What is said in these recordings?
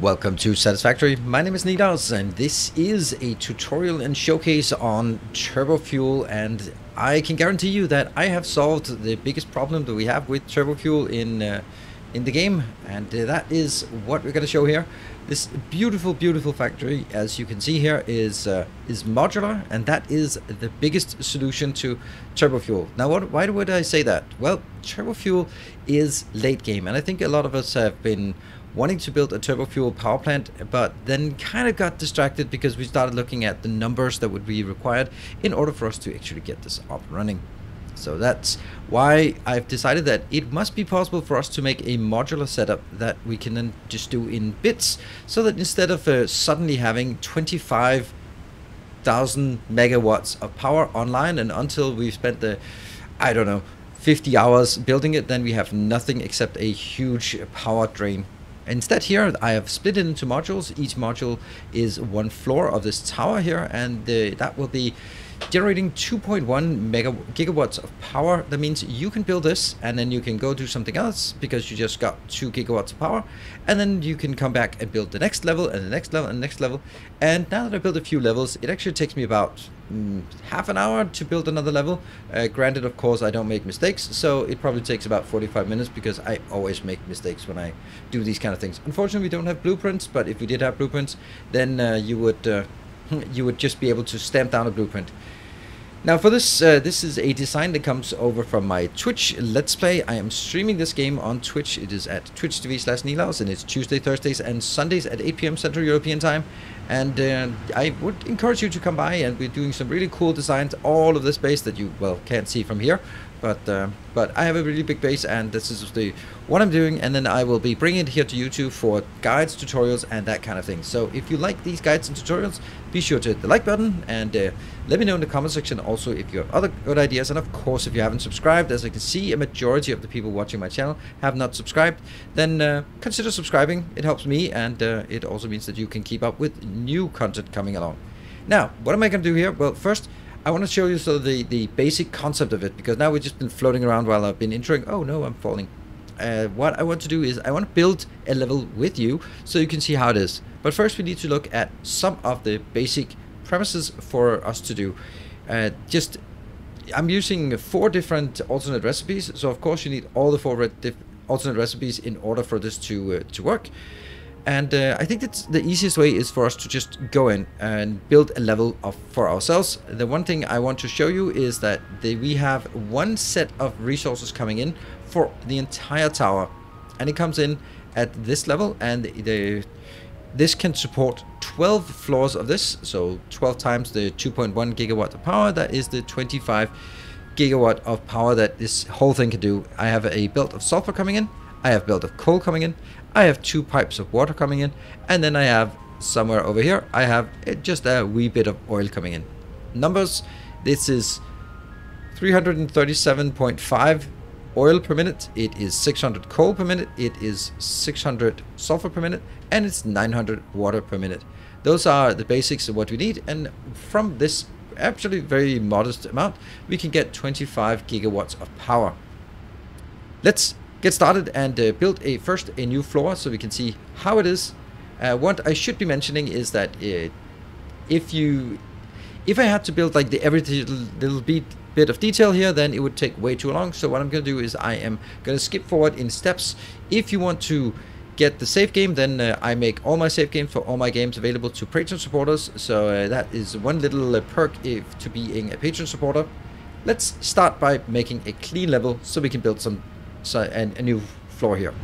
Welcome to Satisfactory. My name is Nilaus and this is a tutorial and showcase on turbo fuel and I can guarantee you that I have solved the biggest problem that we have with turbo fuel in uh, in the game and uh, that is what we're going to show here. This beautiful beautiful factory as you can see here is uh, is modular and that is the biggest solution to turbo fuel. Now what, why would I say that? Well turbo fuel is late game and I think a lot of us have been wanting to build a turbo fuel power plant, but then kind of got distracted because we started looking at the numbers that would be required in order for us to actually get this up and running. So that's why I've decided that it must be possible for us to make a modular setup that we can then just do in bits so that instead of uh, suddenly having 25,000 megawatts of power online and until we've spent the, I don't know, 50 hours building it, then we have nothing except a huge power drain Instead here I have split it into modules. Each module is one floor of this tower here and uh, that will be generating 2.1 mega gigawatts of power. That means you can build this and then you can go do something else because you just got 2 gigawatts of power. And then you can come back and build the next level and the next level and the next level. And now that I built a few levels, it actually takes me about mm, half an hour to build another level. Uh, granted, of course, I don't make mistakes, so it probably takes about 45 minutes because I always make mistakes when I do these kind of things. Unfortunately, we don't have blueprints, but if we did have blueprints, then uh, you would uh, you would just be able to stamp down a blueprint. Now for this, uh, this is a design that comes over from my Twitch Let's Play. I am streaming this game on Twitch. It is at twitch.tv slash Nilaus and it's Tuesday, Thursdays and Sundays at 8 p.m. Central European Time. And uh, I would encourage you to come by and we're doing some really cool designs. All of this base that you, well, can't see from here but uh, but I have a really big base and this is the what I'm doing and then I will be bringing it here to YouTube for guides, tutorials and that kind of thing. So if you like these guides and tutorials, be sure to hit the like button and uh, let me know in the comment section also if you have other good ideas and of course if you haven't subscribed, as I can see a majority of the people watching my channel have not subscribed, then uh, consider subscribing. It helps me and uh, it also means that you can keep up with new content coming along. Now, what am I going to do here? Well, first, I want to show you so the, the basic concept of it because now we've just been floating around while I've been introing. Oh no, I'm falling. Uh, what I want to do is I want to build a level with you so you can see how it is. But first we need to look at some of the basic premises for us to do. Uh, just I'm using four different alternate recipes, so of course you need all the four alternate recipes in order for this to uh, to work. And uh, I think that the easiest way is for us to just go in and build a level of for ourselves. The one thing I want to show you is that the, we have one set of resources coming in for the entire tower. And it comes in at this level and the, this can support 12 floors of this. So 12 times the 2.1 gigawatt of power. That is the 25 gigawatt of power that this whole thing can do. I have a belt of sulfur coming in. I have belt of coal coming in. I have two pipes of water coming in, and then I have somewhere over here, I have eh, just a wee bit of oil coming in. Numbers, this is 337.5 oil per minute, it is 600 coal per minute, it is 600 sulfur per minute, and it's 900 water per minute. Those are the basics of what we need, and from this actually very modest amount, we can get 25 gigawatts of power. Let's get started and uh, build a first a new floor so we can see how it is. Uh, what I should be mentioning is that uh, if you if I had to build like the every little bit bit of detail here then it would take way too long. So what I'm gonna do is I am gonna skip forward in steps. If you want to get the save game then uh, I make all my save games for all my games available to Patreon supporters. So uh, that is one little uh, perk if to being a Patreon supporter. Let's start by making a clean level so we can build some so and a new floor here.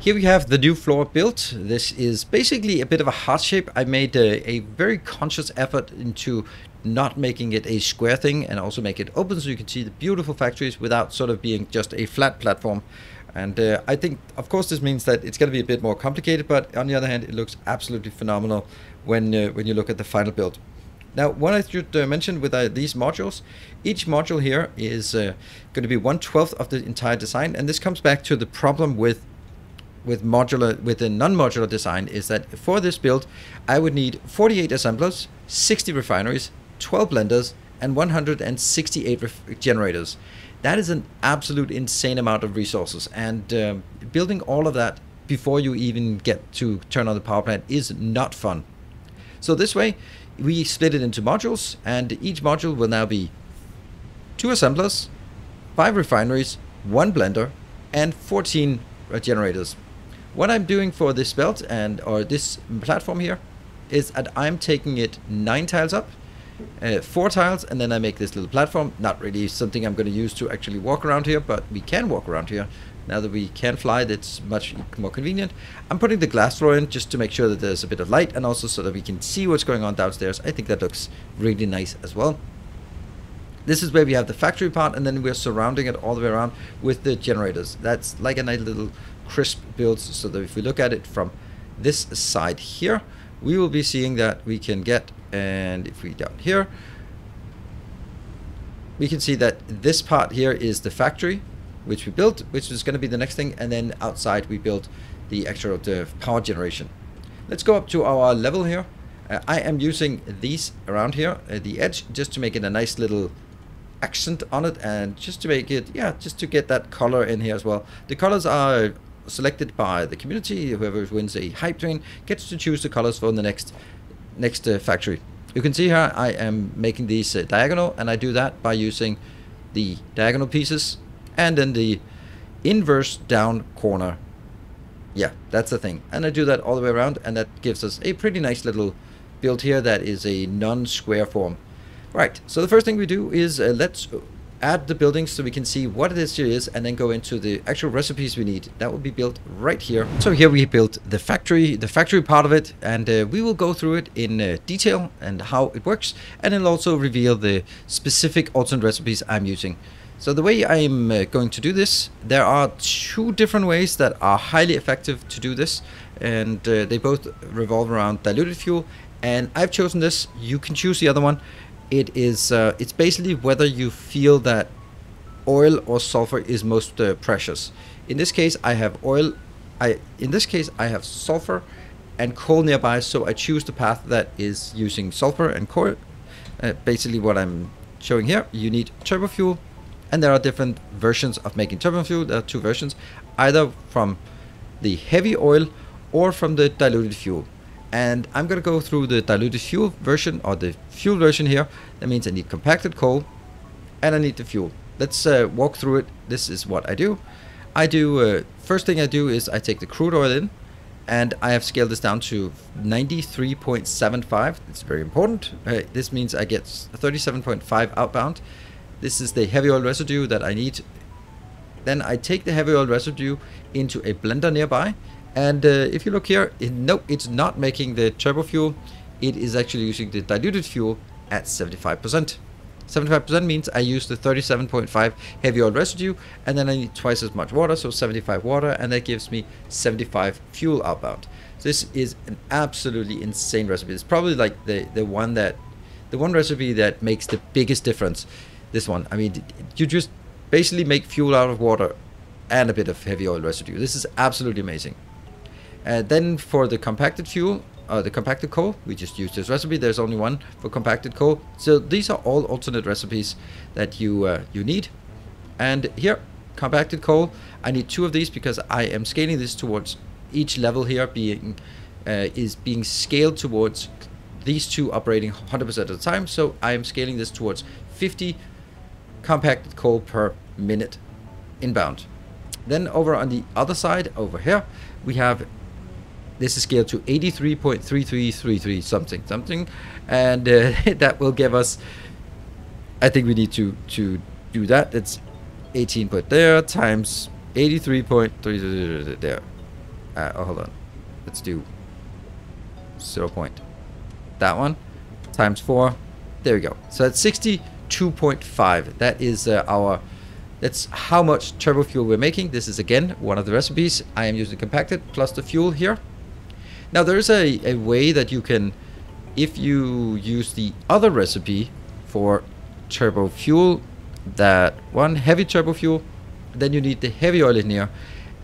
Here we have the new floor built. This is basically a bit of a heart shape. I made a, a, very conscious effort into not making it a square thing and also make it open so you can see the beautiful factories without sort of being just a flat platform. And uh, I think, of course, this means that it's going to be a bit more complicated, but on the other hand, it looks absolutely phenomenal when uh, when you look at the final build. Now, what I should uh, mention with uh, these modules, each module here is uh, going to be one twelfth of the entire design, and this comes back to the problem with with modular with a non-modular design is that for this build, I would need 48 assemblers, 60 refineries, 12 blenders, and 168 generators. That is an absolute insane amount of resources, and um, building all of that before you even get to turn on the power plant is not fun. So this way, we split it into modules, and each module will now be two assemblers, five refineries, one blender, and 14 generators. What I'm doing for this belt and or this platform here is that I'm taking it nine tiles up, uh, four tiles, and then I make this little platform. Not really something I'm going to use to actually walk around here, but we can walk around here. Now that we can fly, that's much more convenient. I'm putting the glass floor in just to make sure that there's a bit of light and also so that we can see what's going on downstairs. I think that looks really nice as well. This is where we have the factory part and then we're surrounding it all the way around with the generators. That's like a nice little crisp build so that if we look at it from this side here, we will be seeing that we can get, and if we down here, we can see that this part here is the factory which we built, which is going to be the next thing, and then outside we built the extra the power generation. Let's go up to our level here. Uh, I am using these around here, uh, the edge, just to make it a nice little accent on it, and just to make it, yeah, just to get that color in here as well. The colors are selected by the community. Whoever wins a hype train gets to choose the colors for the next next uh, factory. You can see here I am making these uh, diagonal, and I do that by using the diagonal pieces and then the inverse down corner. Yeah, that's the thing. And I do that all the way around, and that gives us a pretty nice little build here that is a non-square form. Right, so the first thing we do is uh, let's add the buildings so we can see what it is and then go into the actual recipes we need. That will be built right here. So here we built the factory, the factory part of it, and uh, we will go through it in uh, detail and how it works, and it'll also reveal the specific alternate recipes I'm using. So the way I'm uh, going to do this, there are two different ways that are highly effective to do this, and uh, they both revolve around diluted fuel. And I've chosen this. You can choose the other one. It is uh, it's basically whether you feel that oil or sulfur is most uh, precious. In this case, I have oil. I in this case I have sulfur and coal nearby, so I choose the path that is using sulfur and coal. Uh, basically, what I'm showing here, you need turbo fuel and there are different versions of making turbine fuel. There are two versions, either from the heavy oil or from the diluted fuel. And I'm going to go through the diluted fuel version or the fuel version here. That means I need compacted coal and I need the fuel. Let's uh, walk through it. This is what I do. I do, uh, first thing I do is I take the crude oil in and I have scaled this down to 93.75. It's very important. Uh, this means I get 37.5 outbound this is the heavy oil residue that I need. Then I take the heavy oil residue into a blender nearby. And uh, if you look here, it, no, it's not making the turbo fuel. It is actually using the diluted fuel at 75%. 75% means I use the 37.5 heavy oil residue and then I need twice as much water, so 75 water, and that gives me 75 fuel outbound. This is an absolutely insane recipe. It's probably like the, the one that the one recipe that makes the biggest difference this one. I mean, you just basically make fuel out of water and a bit of heavy oil residue. This is absolutely amazing. And uh, then for the compacted fuel, uh, the compacted coal, we just use this recipe. There's only one for compacted coal. So these are all alternate recipes that you uh, you need. And here, compacted coal, I need two of these because I am scaling this towards each level here being uh, is being scaled towards these two operating 100% of the time. So I am scaling this towards 50 compacted coal per minute inbound. Then over on the other side, over here, we have this is scaled to 83.3333 something something, and uh, that will give us. I think we need to to do that. It's 18 point there times 83.3 there. Uh, oh, hold on. Let's do 0 point. That one times 4. There we go. So that's 60 2.5. That is uh, our, that's how much turbo fuel we're making. This is again one of the recipes. I am using compacted plus the fuel here. Now there is a, a way that you can, if you use the other recipe for turbo fuel, that one heavy turbo fuel, then you need the heavy oil in here.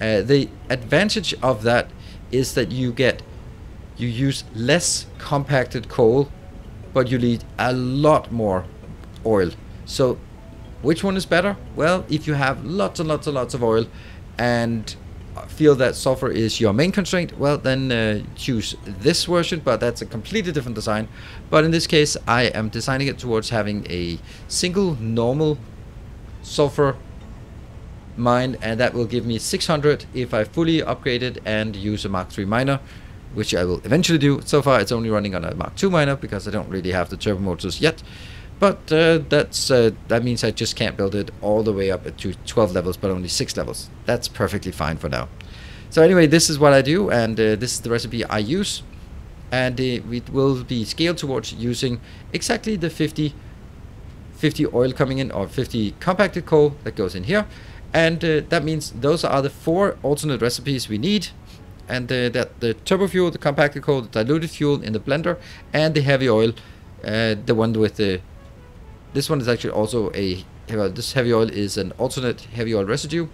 Uh, the advantage of that is that you get, you use less compacted coal, but you need a lot more oil. So which one is better? Well, if you have lots and lots and lots of oil and feel that sulfur is your main constraint, well then uh, choose this version, but that's a completely different design. But in this case, I am designing it towards having a single normal sulfur mine, and that will give me 600 if I fully upgrade it and use a Mark III miner, which I will eventually do. So far, it's only running on a Mark II miner because I don't really have the turbo motors yet. But uh, that's uh, that means I just can't build it all the way up to 12 levels, but only 6 levels. That's perfectly fine for now. So anyway, this is what I do, and uh, this is the recipe I use. And uh, it will be scaled towards using exactly the 50, 50 oil coming in, or 50 compacted coal that goes in here. And uh, that means those are the four alternate recipes we need and uh, that the turbo fuel, the compacted coal, the diluted fuel in the blender, and the heavy oil, uh, the one with the this one is actually also a, this heavy oil is an alternate heavy oil residue.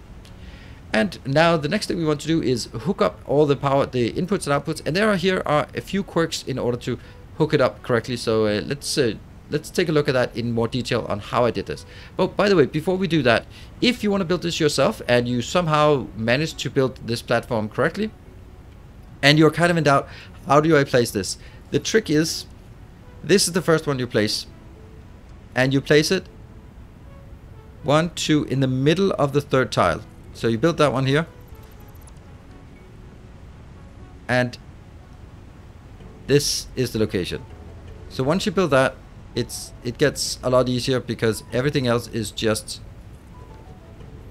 And now the next thing we want to do is hook up all the power, the inputs and outputs. And there are here are a few quirks in order to hook it up correctly. So uh, let's uh, let's take a look at that in more detail on how I did this. But by the way, before we do that, if you want to build this yourself and you somehow managed to build this platform correctly, and you're kind of in doubt, how do I place this? The trick is, this is the first one you place and you place it one, two in the middle of the third tile. So you build that one here. And this is the location. So once you build that, it's it gets a lot easier because everything else is just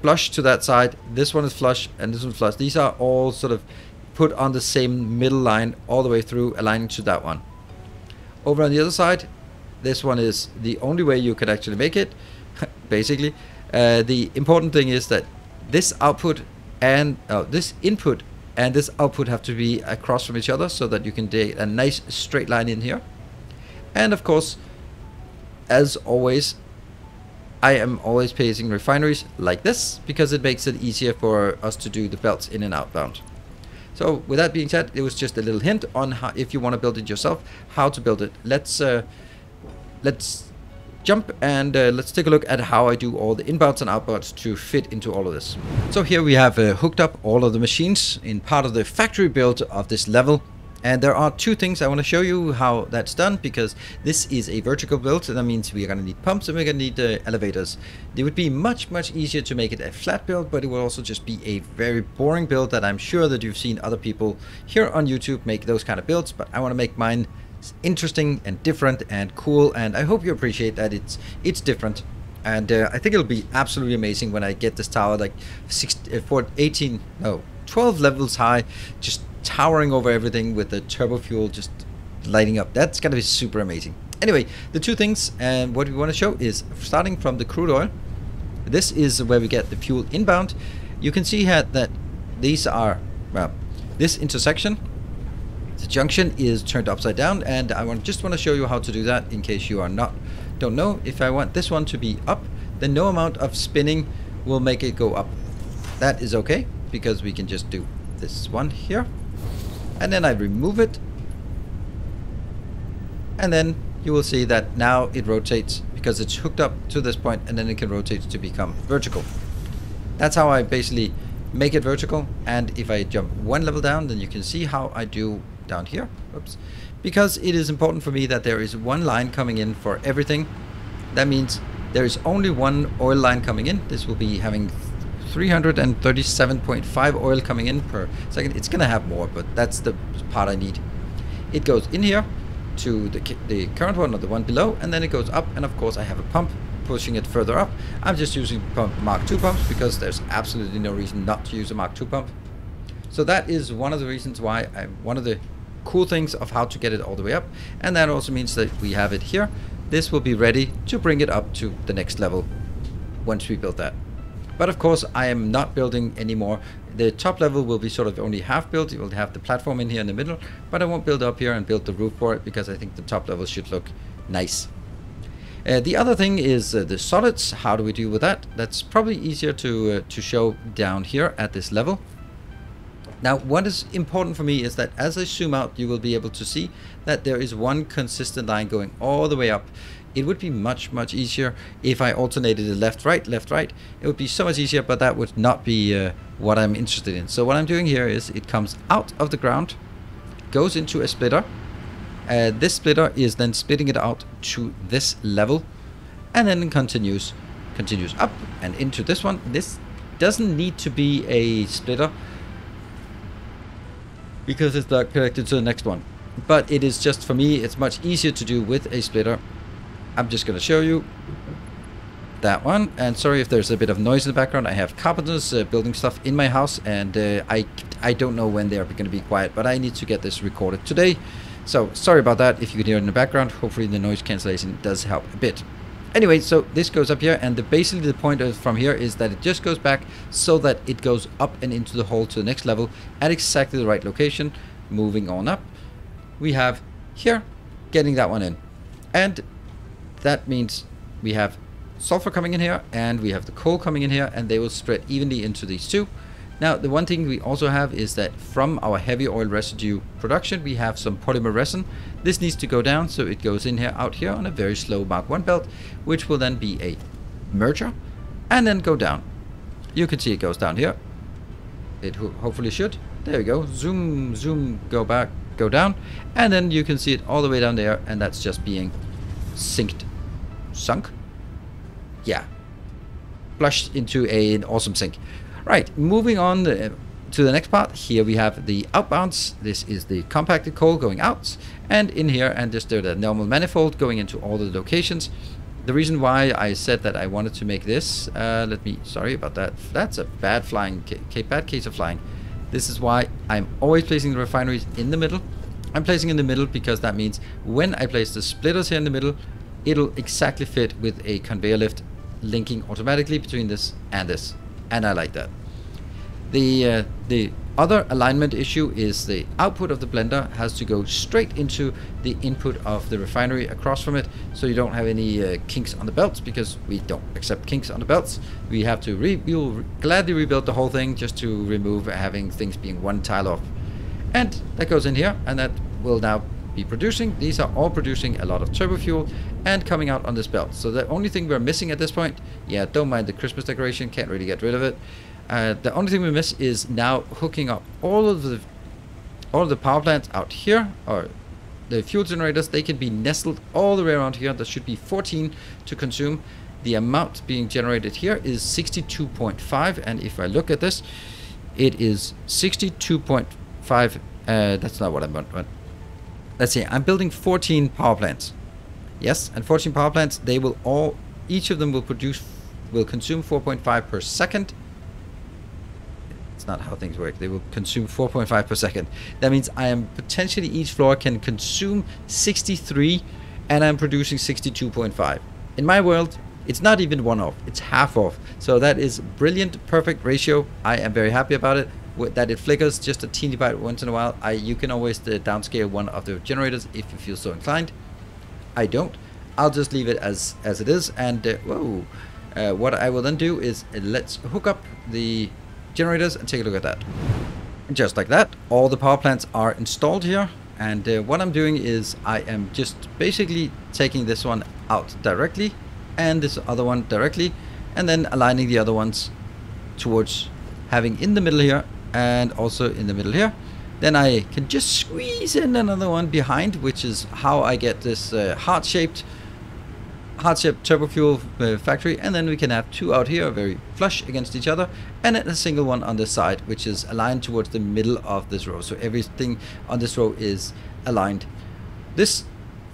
flush to that side. This one is flush and this one's flush. These are all sort of put on the same middle line all the way through, aligning to that one. Over on the other side, this one is the only way you can actually make it, basically. Uh, the important thing is that this output and uh, this input and this output have to be across from each other so that you can dig a nice straight line in here. And of course, as always, I am always placing refineries like this because it makes it easier for us to do the belts in and outbound. So with that being said, it was just a little hint on how, if you want to build it yourself, how to build it. Let's uh, let's jump and uh, let's take a look at how I do all the inbounds and outbounds to fit into all of this. So here we have uh, hooked up all of the machines in part of the factory build of this level. And there are two things I want to show you how that's done because this is a vertical build. So that means we're going to need pumps and we're going to need uh, elevators. It would be much, much easier to make it a flat build, but it will also just be a very boring build that I'm sure that you've seen other people here on YouTube make those kind of builds. But I want to make mine interesting and different and cool and I hope you appreciate that it's it's different. And uh, I think it'll be absolutely amazing when I get this tower like 16, uh, for 18 no 12 levels high just towering over everything with the turbo fuel just lighting up. That's gonna be super amazing. Anyway the two things and what we want to show is starting from the crude oil this is where we get the fuel inbound. You can see here that these are well this intersection the junction is turned upside down and I want, just want to show you how to do that in case you are not don't know. If I want this one to be up, then no amount of spinning will make it go up. That is okay because we can just do this one here. And then I remove it. And then you will see that now it rotates because it's hooked up to this point and then it can rotate to become vertical. That's how I basically make it vertical and if I jump one level down then you can see how I do down here. Oops. Because it is important for me that there is one line coming in for everything. That means there is only one oil line coming in. This will be having 337.5 oil coming in per second. It's going to have more, but that's the part I need. It goes in here to the, the current one or the one below, and then it goes up. And of course, I have a pump pushing it further up. I'm just using pump Mark II pumps because there's absolutely no reason not to use a Mark II pump. So that is one of the reasons why I, one of the cool things of how to get it all the way up. And that also means that we have it here. This will be ready to bring it up to the next level once we build that. But of course, I am not building anymore. The top level will be sort of only half built. You will have the platform in here in the middle, but I won't build up here and build the roof for it because I think the top level should look nice. Uh, the other thing is uh, the solids. How do we deal with that? That's probably easier to uh, to show down here at this level. Now, what is important for me is that as I zoom out, you will be able to see that there is one consistent line going all the way up. It would be much, much easier if I alternated it left, right, left, right. It would be so much easier, but that would not be uh, what I'm interested in. So what I'm doing here is it comes out of the ground, goes into a splitter. Uh, this splitter is then splitting it out to this level, and then continues, continues up and into this one. This doesn't need to be a splitter because it's not connected to the next one. But it is just, for me, it's much easier to do with a splitter. I'm just going to show you that one. And sorry if there's a bit of noise in the background. I have carpenters uh, building stuff in my house, and uh, I, I don't know when they're going to be quiet, but I need to get this recorded today. So sorry about that if you can hear it in the background. Hopefully the noise cancellation does help a bit. Anyway, so this goes up here, and the, basically the point of from here is that it just goes back so that it goes up and into the hole to the next level at exactly the right location. Moving on up, we have here getting that one in. And that means we have sulfur coming in here, and we have the coal coming in here, and they will spread evenly into these two. Now, the one thing we also have is that from our heavy oil residue production, we have some polymer resin. This needs to go down, so it goes in here, out here on a very slow Mark 1 belt, which will then be a merger, and then go down. You can see it goes down here. It ho hopefully should. There we go. Zoom, zoom, go back, go down. And then you can see it all the way down there, and that's just being synced. Sunk? Yeah. Flushed into a, an awesome sink. Right, moving on uh, to the next part. Here we have the outbounds. This is the compacted coal going out. And in here, and just the normal manifold going into all the locations. The reason why I said that I wanted to make this, uh, let me, sorry about that. That's a bad flying, bad case of flying. This is why I'm always placing the refineries in the middle. I'm placing in the middle because that means when I place the splitters here in the middle, it'll exactly fit with a conveyor lift linking automatically between this and this and I like that. The uh, the other alignment issue is the output of the blender has to go straight into the input of the refinery across from it, so you don't have any uh, kinks on the belts because we don't accept kinks on the belts. We have to re we'll gladly rebuild the whole thing just to remove having things being one tile off, and that goes in here, and that will now be producing. These are all producing a lot of turbo fuel and coming out on this belt. So the only thing we're missing at this point, yeah, don't mind the Christmas decoration, can't really get rid of it. Uh, the only thing we miss is now hooking up all of the all of the power plants out here, or the fuel generators, they can be nestled all the way around here. There should be 14 to consume. The amount being generated here is 62.5, and if I look at this, it is 62.5. Uh, that's not what I want let's see, I'm building 14 power plants. Yes, and 14 power plants, they will all, each of them will produce, will consume 4.5 per second. It's not how things work. They will consume 4.5 per second. That means I am potentially, each floor can consume 63 and I'm producing 62.5. In my world, it's not even one off, it's half off. So that is brilliant, perfect ratio. I am very happy about it with that it flickers just a teeny bit once in a while, I you can always uh, downscale one of the generators if you feel so inclined. I don't. I'll just leave it as as it is. And uh, whoa, uh, what I will then do is uh, let's hook up the generators and take a look at that. Just like that, all the power plants are installed here. And uh, what I'm doing is I am just basically taking this one out directly and this other one directly and then aligning the other ones towards having in the middle here and also in the middle here. Then I can just squeeze in another one behind, which is how I get this uh, heart-shaped heart-shaped turbo fuel uh, factory and then we can have two out here very flush against each other and then a single one on the side which is aligned towards the middle of this row so everything on this row is aligned this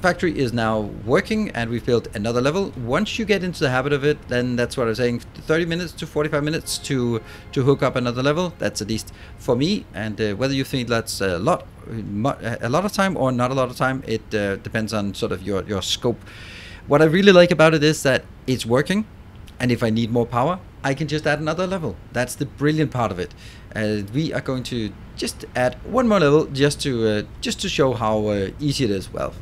factory is now working and we've built another level. Once you get into the habit of it, then that's what I'm saying, 30 minutes to 45 minutes to, to hook up another level. That's at least for me. And uh, whether you think that's a lot, a lot of time or not a lot of time, it uh, depends on sort of your, your scope. What I really like about it is that it's working. And if I need more power, I can just add another level. That's the brilliant part of it. Uh, we are going to just add one more level just to uh, just to show how uh, easy it is. Well,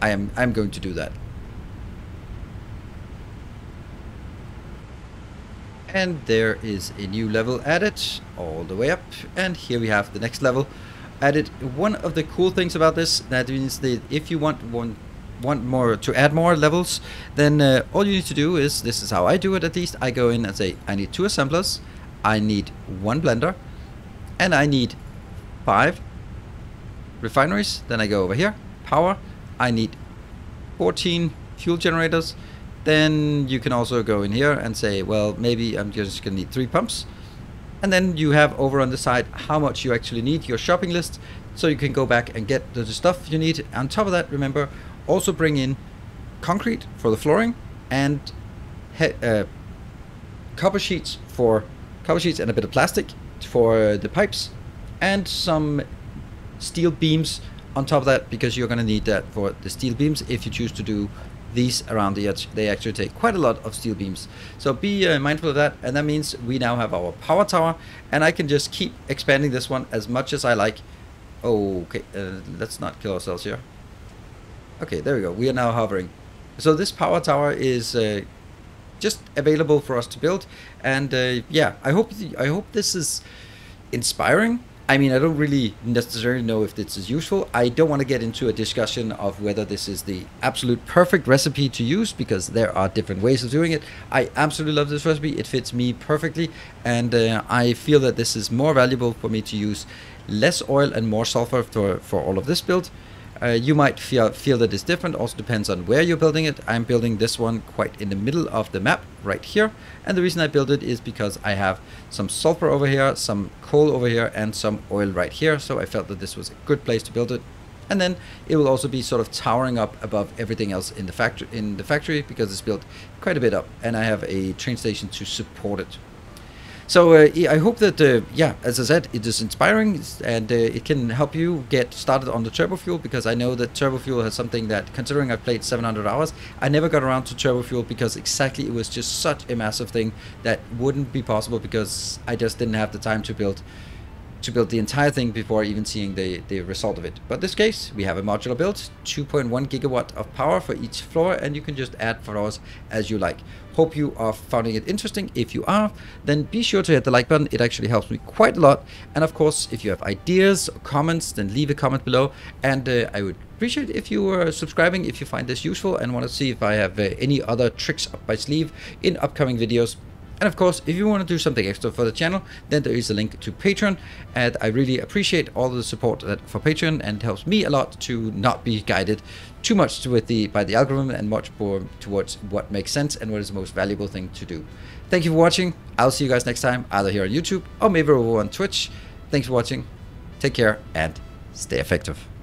I am I'm going to do that. And there is a new level added all the way up. And here we have the next level added. One of the cool things about this, that means that if you want one want more to add more levels, then uh, all you need to do is, this is how I do it at least, I go in and say, I need two assemblers, I need one blender, and I need five refineries. Then I go over here, power, I need 14 fuel generators. Then you can also go in here and say, well, maybe I'm just gonna need three pumps. And then you have over on the side how much you actually need, your shopping list, so you can go back and get the stuff you need. On top of that, remember, also bring in concrete for the flooring and uh, copper sheets for copper sheets and a bit of plastic for the pipes and some steel beams on top of that because you're going to need that for the steel beams if you choose to do these around the edge. They actually take quite a lot of steel beams. So be uh, mindful of that and that means we now have our power tower and I can just keep expanding this one as much as I like. Okay uh, let's not kill ourselves here Okay, there we go. We are now hovering. So this power tower is uh, just available for us to build, and uh, yeah, I hope I hope this is inspiring. I mean, I don't really necessarily know if this is useful. I don't want to get into a discussion of whether this is the absolute perfect recipe to use because there are different ways of doing it. I absolutely love this recipe. It fits me perfectly, and uh, I feel that this is more valuable for me to use less oil and more sulfur for, for all of this build. Uh, you might feel, feel that it's different, also depends on where you're building it. I'm building this one quite in the middle of the map, right here. And the reason I build it is because I have some sulfur over here, some coal over here, and some oil right here. So I felt that this was a good place to build it. And then it will also be sort of towering up above everything else in the factory in the factory because it's built quite a bit up and I have a train station to support it. So uh, I hope that, uh, yeah, as I said, it is inspiring and uh, it can help you get started on the turbo fuel because I know that turbo fuel has something that, considering I've played 700 hours, I never got around to turbo fuel because exactly it was just such a massive thing that wouldn't be possible because I just didn't have the time to build to build the entire thing before even seeing the, the result of it. But this case, we have a modular build, 2.1 gigawatt of power for each floor, and you can just add floors as you like. Hope you are finding it interesting. If you are, then be sure to hit the like button. It actually helps me quite a lot. And of course, if you have ideas or comments, then leave a comment below. And uh, I would appreciate if you are subscribing if you find this useful and want to see if I have uh, any other tricks up my sleeve in upcoming videos. And of course, if you want to do something extra for the channel, then there is a link to Patreon. And I really appreciate all the support that for Patreon and helps me a lot to not be guided too much with the by the algorithm and much more towards what makes sense and what is the most valuable thing to do. Thank you for watching. I'll see you guys next time, either here on YouTube or maybe over on Twitch. Thanks for watching. Take care and stay effective.